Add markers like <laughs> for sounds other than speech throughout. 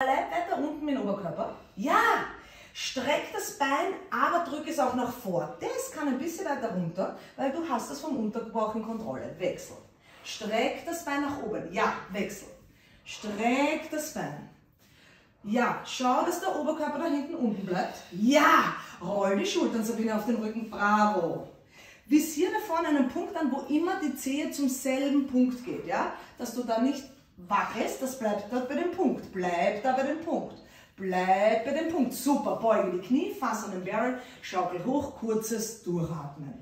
Bleib weiter unten mit dem Oberkörper. Ja! Streck das Bein, aber drück es auch nach vor. Das kann ein bisschen weiter runter, weil du hast das vom Unterbauch in Kontrolle. Wechsel. Streck das Bein nach oben. Ja, wechsel. Streck das Bein. Ja, schau, dass der Oberkörper da hinten unten bleibt. Ja, roll die Schultern, Sabine, auf den Rücken. Bravo. Visier da vorne einen Punkt an, wo immer die Zehe zum selben Punkt geht, ja? Dass du da nicht wackelst, das bleibt dort bei dem Punkt. Bleib da bei dem Punkt. Bleib bei dem Punkt. Super. Beuge die Knie, fass an den Barrel, schaukel hoch, kurzes Durchatmen.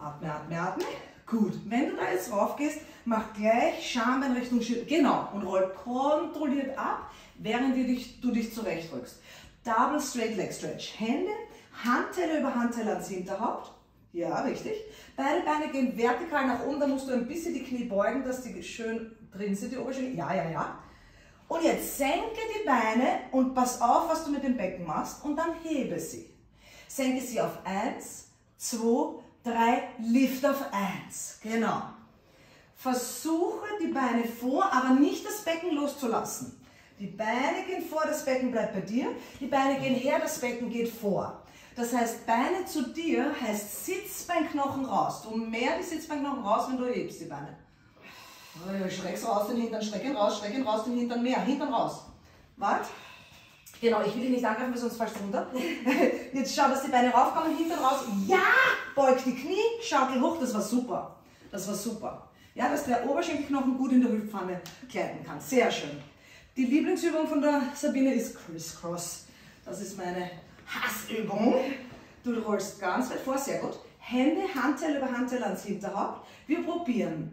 Atme, atme, atme. Gut. Wenn du da jetzt rauf gehst, mach gleich Schambein Richtung Schulter. Genau. Und roll kontrolliert ab, während du dich, du dich zurechtrückst. Double Straight Leg Stretch. Hände, Handteller über Handteller ans Hinterhaupt. Ja, richtig. Beide Beine gehen vertikal nach oben, da musst du ein bisschen die Knie beugen, dass die schön drin sind, die Oberschenkel. Ja, ja, ja. Und jetzt senke die Beine und pass auf, was du mit dem Becken machst und dann hebe sie. Senke sie auf 1, 2, 3, lift auf 1. Genau. Versuche die Beine vor, aber nicht das Becken loszulassen. Die Beine gehen vor, das Becken bleibt bei dir. Die Beine gehen her, das Becken geht vor. Das heißt, Beine zu dir heißt Sitzbeinknochen raus. Du mehr die Sitzbeinknochen raus, wenn du hebst die Beine. Streck's raus, den Hintern, strecken raus, strecken raus, den Hintern mehr, Hintern raus. Wart. Genau, ich will dich nicht angreifen, weil sonst fallst du runter. <laughs> Jetzt schau, dass die Beine raufkommen, Hintern raus. Ja! Beug die Knie, schaukel hoch, das war super. Das war super. Ja, dass der Oberschenkelknochen gut in der Hüftpfanne gleiten kann. Sehr schön. Die Lieblingsübung von der Sabine ist Crisscross. Das ist meine Hassübung. Du rollst ganz weit vor, sehr gut. Hände, Handteil über Handteil ans Hinterhaupt. Wir probieren